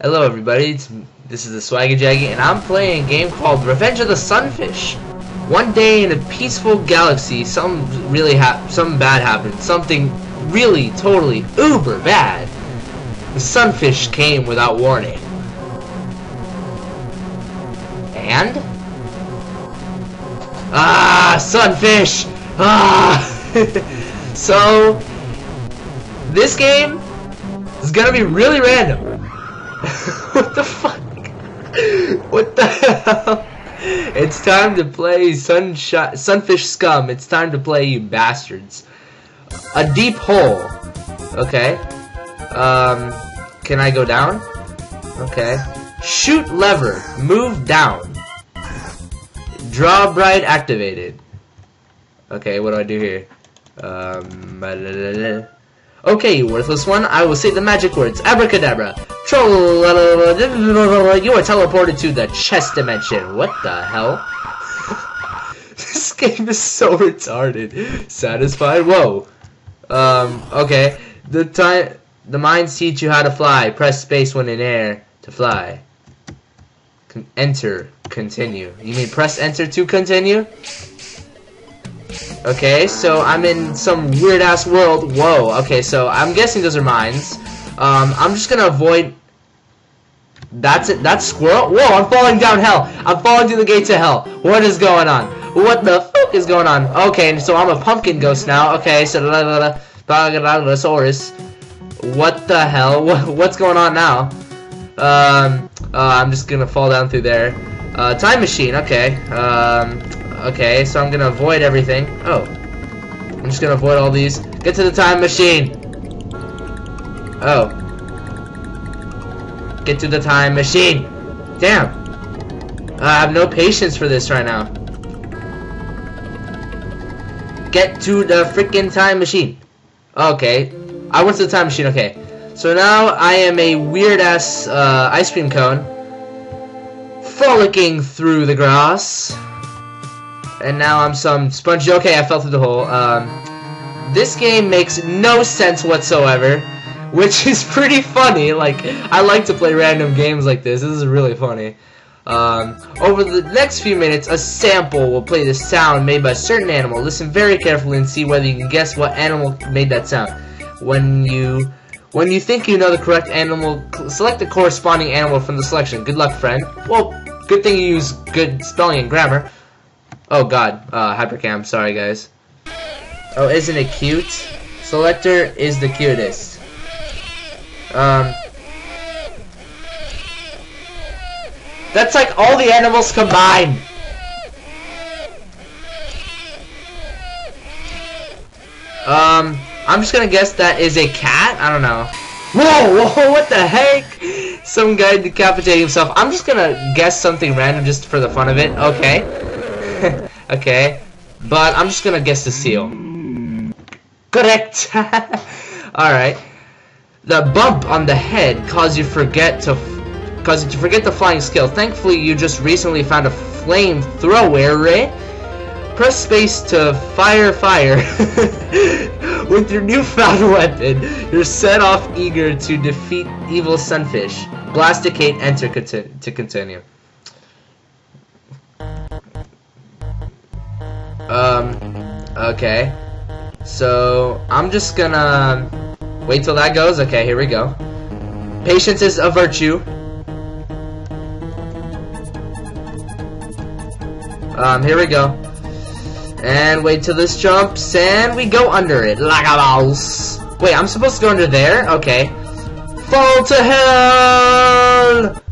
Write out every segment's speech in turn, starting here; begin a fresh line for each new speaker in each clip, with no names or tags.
Hello everybody, it's, this is the Swaggy Jaggy, and I'm playing a game called Revenge of the Sunfish. One day in a peaceful galaxy, some really hap something bad happened. Something really, totally, uber bad. The sunfish came without warning. And? Ah, sunfish! Ah! so, this game is gonna be really random. what the fuck? What the hell? It's time to play Sunshine, Sunfish Scum. It's time to play, you bastards. A deep hole. Okay. Um, can I go down? Okay. Shoot lever. Move down. Draw bright activated. Okay, what do I do here? Um, okay, worthless one. I will say the magic words. Abracadabra. You are teleported to the chest dimension. What the hell? this game is so retarded. Satisfied? Whoa. Um, okay. The time the mines teach you how to fly. Press space when in air to fly. Con enter. Continue. You mean press enter to continue? Okay, so I'm in some weird ass world. Whoa. Okay, so I'm guessing those are mines. Um, I'm just gonna avoid. That's it. That's squirrel. Whoa! I'm falling down hell. I'm falling through the gates of hell. What is going on? What the fuck is going on? Okay, so I'm a pumpkin ghost now. Okay, so Bagasaurus. What the hell? What's going on now? Um, uh, I'm just gonna fall down through there. Uh, time machine. Okay. Um, okay. So I'm gonna avoid everything. Oh, I'm just gonna avoid all these. Get to the time machine. Oh. Get to the time machine. Damn. I have no patience for this right now. Get to the freaking time machine. Okay. I went to the time machine. Okay. So now I am a weird ass uh, ice cream cone. Frolicking through the grass. And now I'm some sponge. Okay, I fell through the hole. Um, this game makes no sense whatsoever which is pretty funny. Like, I like to play random games like this. This is really funny. Um, over the next few minutes, a sample will play the sound made by a certain animal. Listen very carefully and see whether you can guess what animal made that sound. When you when you think you know the correct animal, select the corresponding animal from the selection. Good luck, friend. Well, good thing you use good spelling and grammar. Oh god, uh, hypercam, sorry guys. Oh, isn't it cute? Selector is the cutest. Um, that's like all the animals combined. Um, I'm just gonna guess that is a cat. I don't know. Whoa, whoa, what the heck? Some guy decapitating himself. I'm just gonna guess something random just for the fun of it. Okay. Okay. But I'm just gonna guess the seal. Correct. Alright. The bump on the head caused you forget to cause you to forget the flying skill. Thankfully, you just recently found a flamethrower. Ray. Eh? Press space to fire fire. With your newfound weapon, you're set off eager to defeat evil sunfish. Blasticate enter to continue. Okay. So, I'm just gonna wait till that goes. Okay, here we go. Patience is a virtue. Um, here we go. And wait till this jumps, and we go under it, like a. Wait, I'm supposed to go under there? Okay. Fall to hell!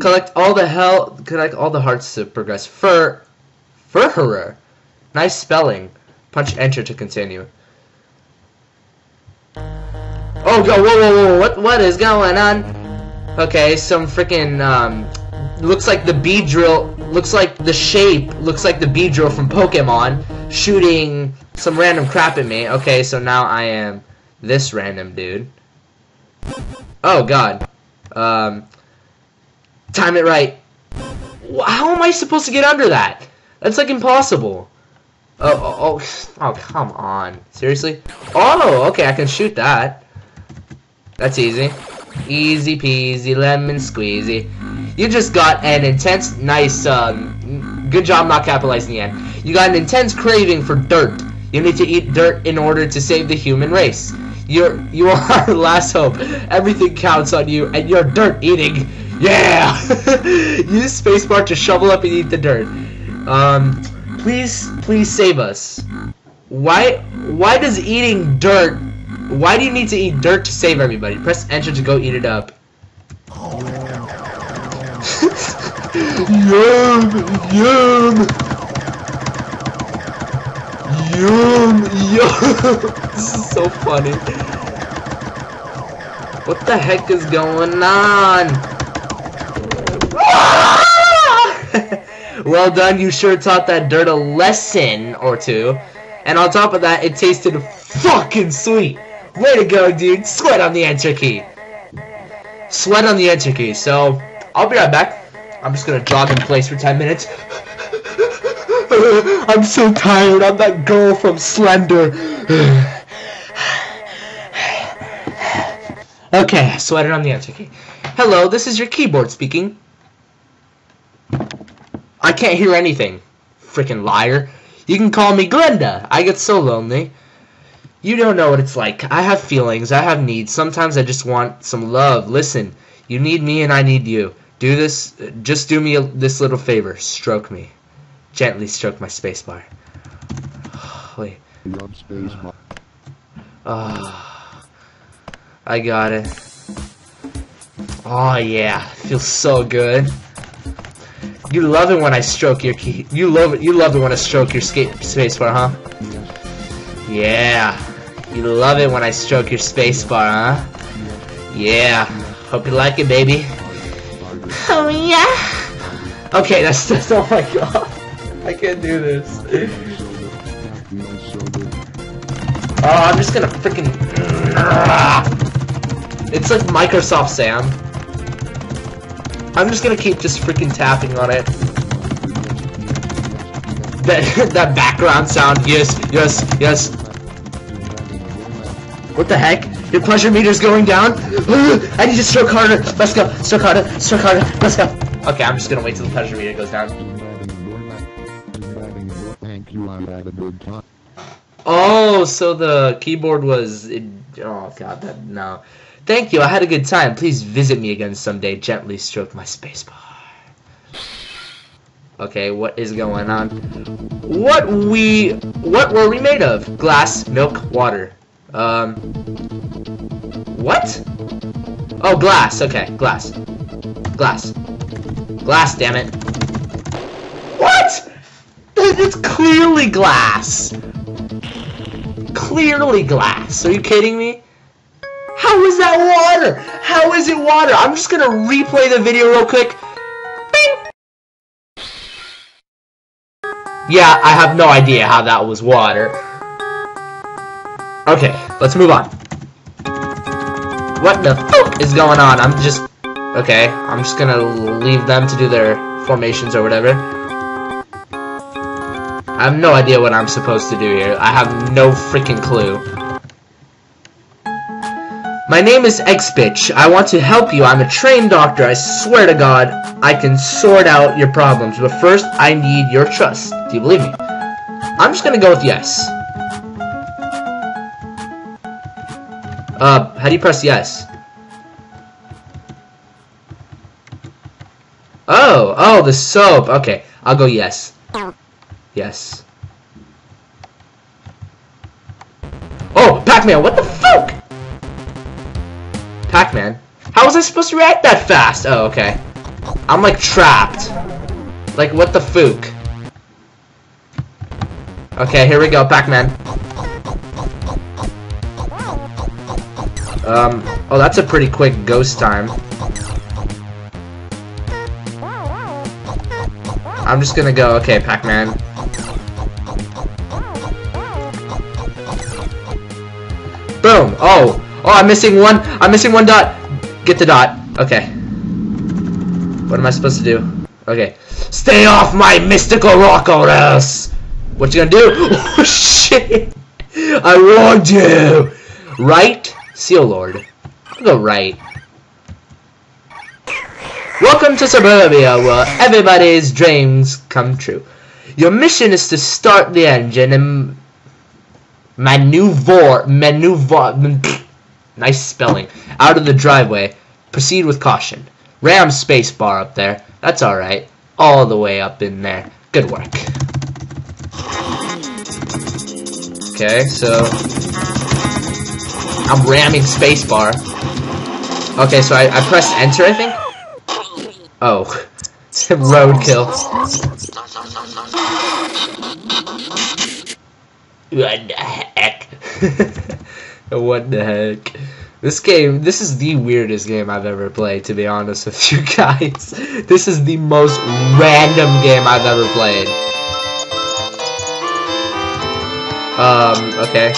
Collect all the hell, collect all the hearts to progress. Fur, Furherer. Nice spelling. Punch enter to continue. Oh, go, whoa, whoa, whoa, what, what is going on? Okay, some freaking, um, looks like the B Beedrill, looks like the shape, looks like the B Beedrill from Pokemon, shooting some random crap at me. Okay, so now I am this random dude. Oh, God. Um, time it right. How am I supposed to get under that? That's like impossible. Oh, oh, oh, oh, come on. Seriously? Oh, okay, I can shoot that. That's easy. Easy peasy, lemon squeezy. You just got an intense, nice, um, good job not capitalizing the end. You got an intense craving for dirt. You need to eat dirt in order to save the human race. You're, you are our last hope. Everything counts on you, and you're dirt eating. Yeah! Use spacebar to shovel up and eat the dirt. Um, please, please save us. Why, why does eating dirt, why do you need to eat dirt to save everybody? Press enter to go eat it up. yum, yum. Yum, yum. this is so funny. What the heck is going on? Well done, you sure taught that dirt a lesson or two. And on top of that, it tasted fucking sweet. Way to go, dude. Sweat on the enter key. Sweat on the enter key. So, I'll be right back. I'm just gonna jog in place for 10 minutes. I'm so tired. I'm that girl from Slender. okay, sweated on the enter key. Hello, this is your keyboard speaking. I can't hear anything. Freaking liar. You can call me Glenda. I get so lonely. You don't know what it's like. I have feelings. I have needs. Sometimes I just want some love. Listen, you need me and I need you. Do this. Just do me a, this little favor. Stroke me. Gently stroke my spacebar. Wait. Oh, I got it. Oh yeah, feels so good. You love it when I stroke your key. You love it. You love it when I stroke your spacebar, huh? Yeah. You love it when I stroke your spacebar, huh? Yeah. Hope you like it, baby. Oh yeah. Okay, that's that's. Oh my god. I can't do this. Oh, I'm just gonna freaking. It's like Microsoft Sam. I'm just gonna keep just freaking tapping on it. That that background sound, yes, yes, yes. What the heck? Your pleasure meter's going down? I need to stroke harder. Let's go. Stroke harder. Stroke harder. Let's go. Okay, I'm just gonna wait till the pleasure meter goes down. Oh, so the keyboard was. It, oh god, that no. Thank you. I had a good time. Please visit me again someday. Gently stroke my spacebar. Okay, what is going on? What we what were we made of? Glass, milk, water. Um What? Oh, glass. Okay, glass. Glass. Glass, damn it. What? It's clearly glass. Clearly glass. Are you kidding me? How is that water? How is it water? I'm just gonna replay the video real quick. Bing! Yeah, I have no idea how that was water. Okay, let's move on. What the fuck is going on? I'm just... Okay, I'm just gonna leave them to do their formations or whatever. I have no idea what I'm supposed to do here. I have no freaking clue. My name is X-Bitch. I want to help you. I'm a trained doctor. I swear to God, I can sort out your problems. But first, I need your trust. Do you believe me? I'm just gonna go with yes. Uh, how do you press yes? Oh, oh, the soap. Okay, I'll go yes. Yes. Oh, Pac-Man, what the Pac-Man? How was I supposed to react that fast? Oh, okay. I'm like trapped. Like, what the fook? Okay, here we go, Pac-Man. Um, oh, that's a pretty quick ghost time. I'm just gonna go, okay, Pac-Man. Boom! Oh! Oh, I'm missing one! I'm missing one dot! Get the dot. Okay. What am I supposed to do? Okay. Stay off my mystical rock or else! What you gonna do? Oh, shit! I warned you! Right? Seal Lord. I'll go right. Welcome to Suburbia, where everybody's dreams come true. Your mission is to start the engine and maneuver, maneuver, nice spelling, out of the driveway. Proceed with caution. Ram spacebar up there. That's alright. All the way up in there. Good work. Okay, so I'm ramming spacebar. Okay, so I, I pressed enter, I think? Oh. Roadkill. What the heck? what the heck? This game, this is the weirdest game I've ever played, to be honest with you guys. This is the most random game I've ever played. Um, okay.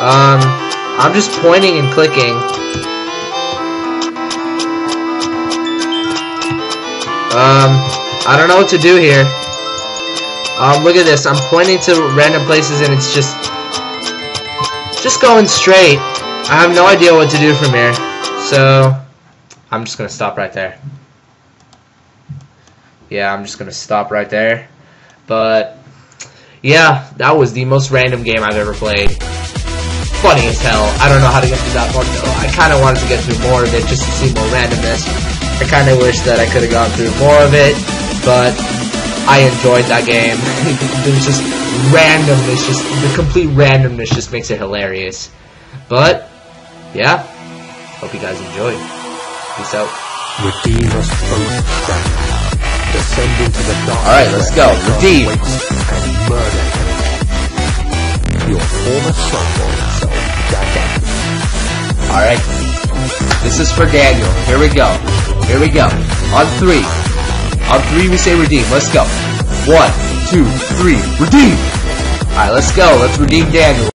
Um, I'm just pointing and clicking. Um, I don't know what to do here. Um, look at this. I'm pointing to random places and it's just just going straight. I have no idea what to do from here. So, I'm just going to stop right there. Yeah, I'm just going to stop right there. But, yeah, that was the most random game I've ever played. Funny as hell. I don't know how to get through that part though. I kind of wanted to get through more of it just to see more randomness. I kind of wish that I could have gone through more of it, but I enjoyed that game. There's just randomness, just the complete randomness just makes it hilarious. But yeah, hope you guys enjoyed. Peace out.
Redeem us both. Descend into the dark.
Alright, let's go. Redeem.
And murder your former soulmate self, Daniel.
Alright. This is for Daniel. Here we go. Here we go. On three. On three we say redeem. Let's go. One, two, three. Redeem! Alright, let's go. Let's redeem Daniel.